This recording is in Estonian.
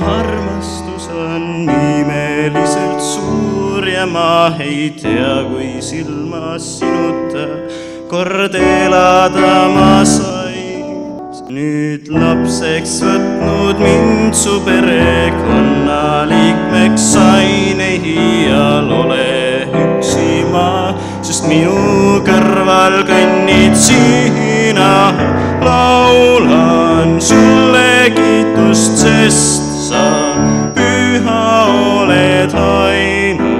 armastus on imeliselt suur ja ma ei tea, kui silmas sinuta kord elada ma sain. nüüd lapseks võtnud mind su perekonnaliikmeks sain, iial ole üksi ma, sest minu kõrval kõnnid sina, laulan sulle just, sest sa püha oled ainult.